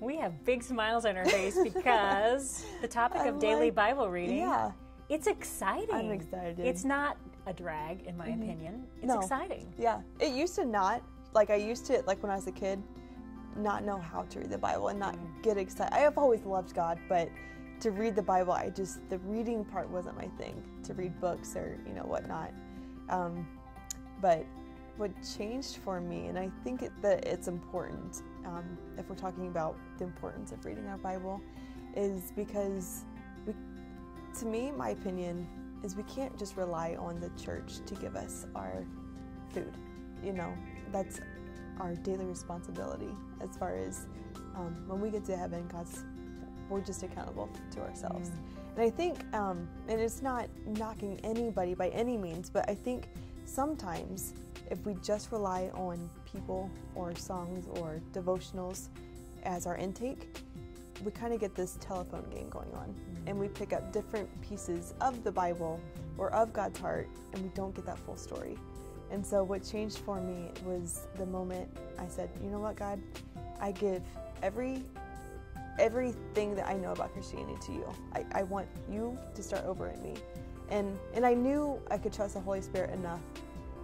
We have big smiles on our face because the topic of daily like- Bible reading. Yeah. It's exciting. I'm excited. It's not a drag, in my opinion. It's No. exciting. Yeah. It used to not like I used to like when I was a kid, not know how to read the Bible and not get excited. I have always loved God, but to read the Bible, I just the reading part wasn't my thing. To read books or you know whatnot. Um, but what changed for me, and I think it, that it's important um, if we're talking about the importance of reading our Bible, is because we, to me, my opinion is we can't just rely on the church to give us our food. You know, that's our daily responsibility as far as um, when we get to heaven, God's we're just accountable to ourselves. And I think, um, and it's not knocking anybody by any means, but I think sometimes if we just rely on people or songs or devotionals as our intake, we kind of get this telephone game going on. Mm-hmm. And we pick up different pieces of the Bible or of God's heart, and we don't get that full story. And so, what changed for me was the moment I said, You know what, God? I give every everything that I know about Christianity to you. I, I want you to start over in me. And and I knew I could trust the Holy Spirit enough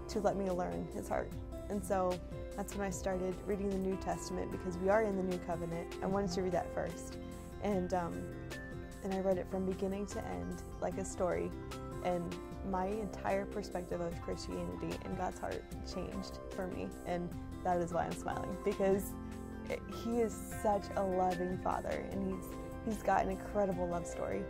to let me learn his heart. And so that's when I started reading the New Testament because we are in the New Covenant. I wanted to read that first. And um, and I read it from beginning to end like a story. And my entire perspective of Christianity and God's heart changed for me. And that is why I'm smiling because he is such a loving father and he's he's got an incredible love story.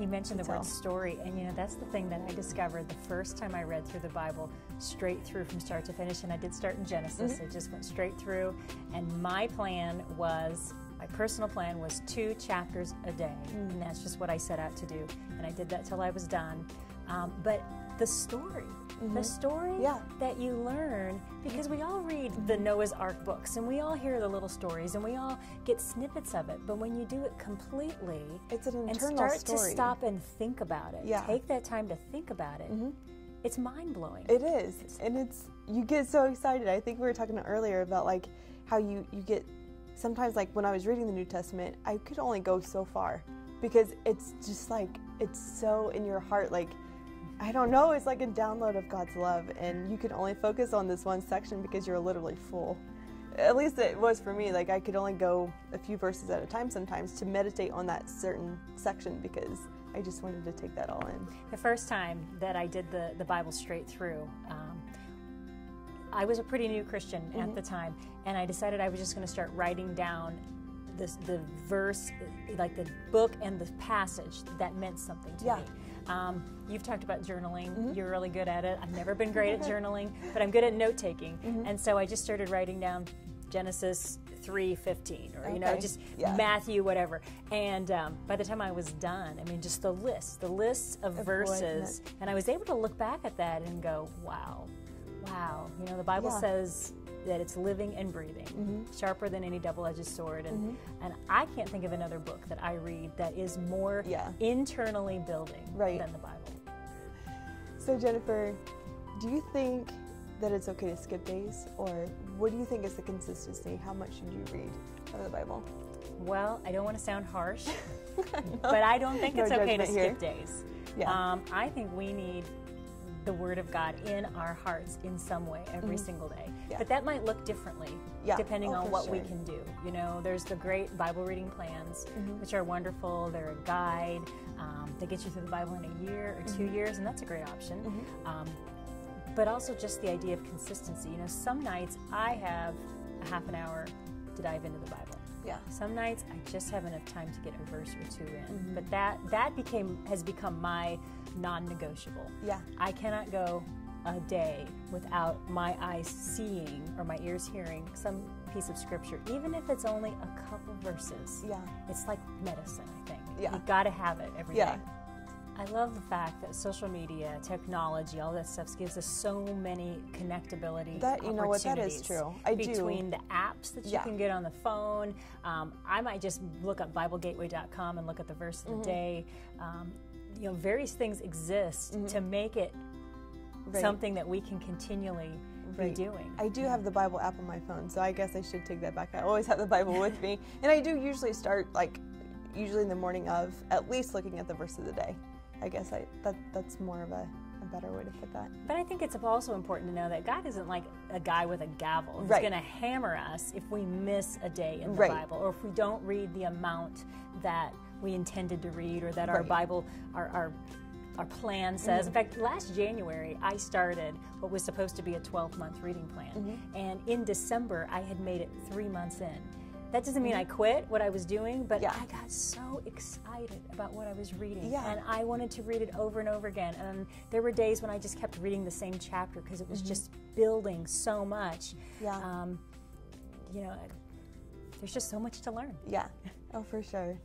You mentioned the word story, and you know that's the thing that I discovered the first time I read through the Bible, straight through from start to finish. And I did start in Genesis. Mm-hmm. I just went straight through, and my plan was, my personal plan was two chapters a day, Mm. and that's just what I set out to do. And I did that till I was done. Um, but the story, the story Mm-hmm. Yeah. that you learn, because we all read the Noah's Ark books, and we all hear the little stories, and we all get snippets of it. But when you do it completely, It's an internal and start story. to stop and think about it. Yeah. Mm-hmm. Take that time to think about it. Mhm. It's mind blowing. It is, and it's you get so excited. I think we were talking earlier about like how you you get sometimes like when I was reading the New Testament, I could only go so far because it's just like it's so in your heart. Like I don't know, it's like a download of God's love, and you can only focus on this one section because you're literally full. At least it was for me. Like I could only go a few verses at a time sometimes to meditate on that certain section because I just wanted to take that all in. The first time that I did the, the Bible straight through, um, I was a pretty new Christian Mm-hmm. at the time, and I decided I was just going to start writing down this, the verse, like the book and the passage that meant something to Yeah. Me. Um, you've talked about journaling. You're really good at it. I've never been great at journaling, but I'm good at note taking. Mm-hmm. And so I just started writing down Genesis 3:15, or you know, just Yeah. Matthew, whatever. And um, by the time I was done, I mean, just the list, the lists of, verses, and I was able to look back at that and go, wow, wow. You know, the Bible Yeah. Says that it's living and breathing, sharper than any double-edged sword, and and I can't think of another book that I read that is more Yeah. internally building Right. than the Bible. So, Jennifer, do you think that it's okay to skip days, or what do you think is the consistency? How much should you read of the Bible? Well, I don't want to sound harsh, but I don't think No it's okay to judgment here. skip days. Yeah. Um, I think we need the Word of God in our hearts in some way every single day. Mm-hmm. Yeah. But that might look differently Yeah. depending Oh, on what we can do. You know, there's the great Bible reading plans, Mm-hmm. which are wonderful. They're a guide. Um, they get you through the Bible in a year or 2 Mm-hmm. years, and that's a great option. Um, but also just the idea of consistency. You know, some nights I have a half an hour to dive into the Bible. Yeah. Some nights I just have enough time to get a verse or two in. Mm-hmm. But that that became has become my non-negotiable. Yeah. I cannot go a day without my eyes seeing or my ears hearing some piece of scripture, even if it's only a couple verses. Yeah. It's like medicine, I think. Yeah. You got to have it every day. Yeah. I love the fact that social media, technology, all that stuff gives us so many connectability. That- you know what, that is true. I do. between the apps that you Yeah. can get on the phone. Um, I might just look up BibleGateway.com and look at the verse of the day. Um, you know, various things exist to mm-hmm. make it Right. something that we can continually be doing. I do have the Bible app on my phone, so I guess I should take that back. I always have the Bible with me, and I do usually start like usually in the morning of at least looking at the verse of the day. I guess I that that's more of a, a better way to put that. But I think it's also important to know that God isn't like a guy with a gavel who's Right. going to hammer us if we miss a day in the Right. Bible or if we don't read the amount that we intended to read or that our Bible, our, our our plan says. Mm-hmm. In fact, last January I started what was supposed to be a 12 month reading plan, mm-hmm. and in December I had made it three months in. That doesn't mean I mm-hmm. quit what I was doing, but Yeah. I got so excited about what I was reading, Yeah. and I wanted to read it over and over again. And there were days when I just kept reading the same chapter because it was just building so much. Yeah. Um, you know, there's just so much to learn. Yeah. Oh, for sure.